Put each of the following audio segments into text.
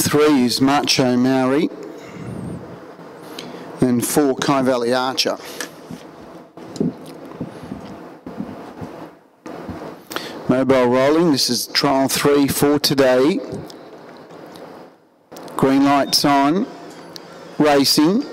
Three is Macho Maori. And four, Kai Valley Archer. Mobile rolling. This is trial three for today. Green lights on. Racing.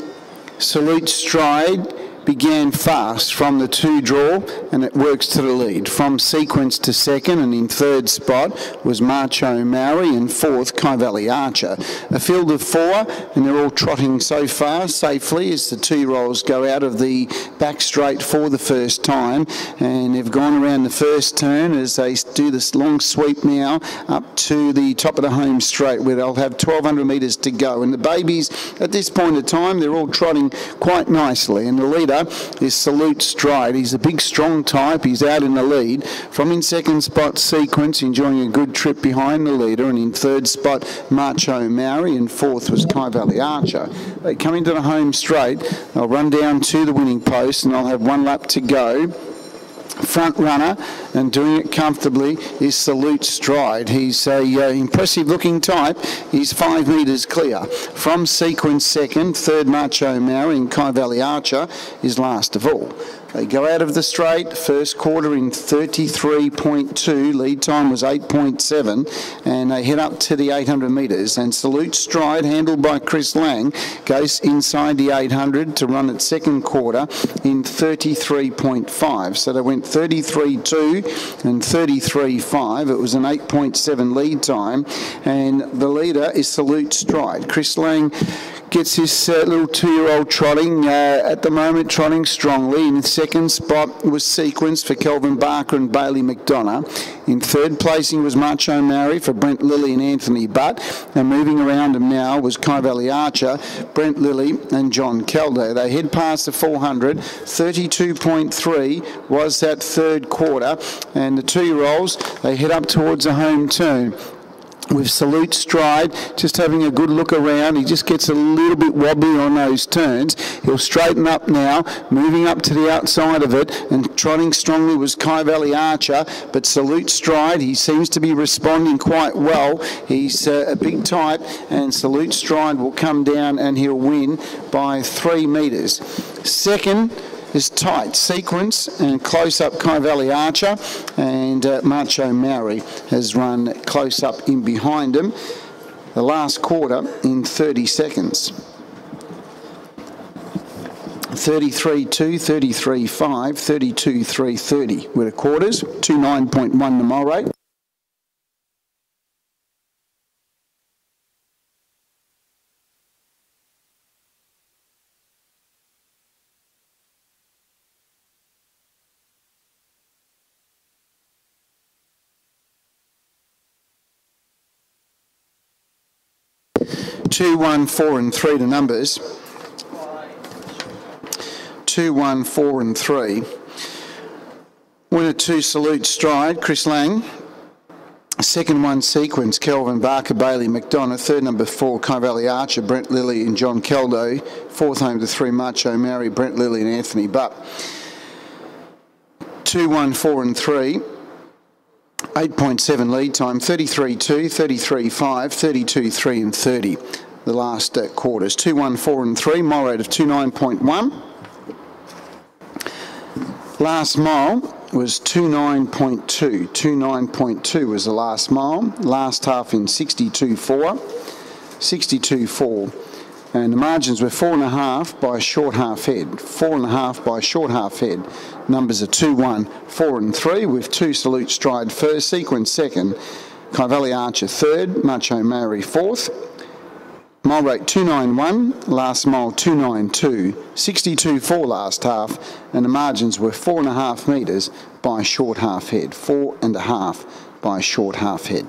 Salute Stride began fast from the two draw and it works to the lead. From sequence to second and in third spot was Macho Maori and fourth Kai Valley Archer. A field of four and they're all trotting so far safely as the two rolls go out of the back straight for the first time and they've gone around the first turn as they do this long sweep now up to the top of the home straight where they'll have 1200 metres to go and the babies at this point of time they're all trotting quite nicely and the leader is Salute Stride. He's a big, strong type. He's out in the lead. From in second spot, Sequence, enjoying a good trip behind the leader. And in third spot, Macho Maori. And fourth was Kai Valley Archer. They come into the home straight. They'll run down to the winning post and they'll have one lap to go front runner and doing it comfortably is Salute Stride. He's a uh, impressive looking type. He's five metres clear. From sequence second, third Macho Maori in Kai Valley Archer is last of all. They go out of the straight, first quarter in 33.2, lead time was 8.7, and they head up to the 800 metres. And Salute Stride, handled by Chris Lang, goes inside the 800 to run its second quarter in 33.5. So they went 33.2 and 33.5. It was an 8.7 lead time, and the leader is Salute Stride. Chris Lang gets his uh, little two-year-old trotting uh, at the moment, trotting strongly. In second spot was Sequence for Kelvin Barker and Bailey McDonough. In third placing was Macho Mary for Brent Lilly and Anthony Butt. And moving around him now was Kai Valley Archer, Brent Lilly and John Caldow. They head past the 400. 32.3 was that third quarter. And the two-year-olds, they head up towards the home turn with Salute Stride, just having a good look around. He just gets a little bit wobbly on those turns. He'll straighten up now, moving up to the outside of it, and trotting strongly was Kai Valley Archer, but Salute Stride, he seems to be responding quite well. He's uh, a big type, and Salute Stride will come down and he'll win by three metres. Second, is tight sequence and close up Kai Valley Archer and uh, Macho Maori has run close up in behind him the last quarter in 30 seconds. 33-2, 33-5, 32-3, 30 with the quarters, 29.1 the mile rate. Two, one, four, and three to numbers. Two, one, four, and three. Winner two, salute stride, Chris Lang. Second one, sequence, Kelvin Barker, Bailey McDonough. Third number four, Kai Valley Archer, Brent Lilly and John Caldow. Fourth home to three, Macho Mary, Brent Lilly and Anthony Butt. Two, one, four, and three. 8.7 lead time, 33.2, 33.5, 32.3 and 30 the last uh, quarters. 2, 1, 4 and 3, mile rate of 29.1. Last mile was 29.2. 29.2 was the last mile. Last half in 62.4. 62.4 and the margins were four and a half by a short half head. Four and a half by a short half head. Numbers are two, one, four, and three with two salute stride first, sequence second, Kai Archer third, Macho Maori fourth. Mile rate 291, last mile 292, 62.4 last half, and the margins were four and a half metres by a short half head. Four and a half by a short half head.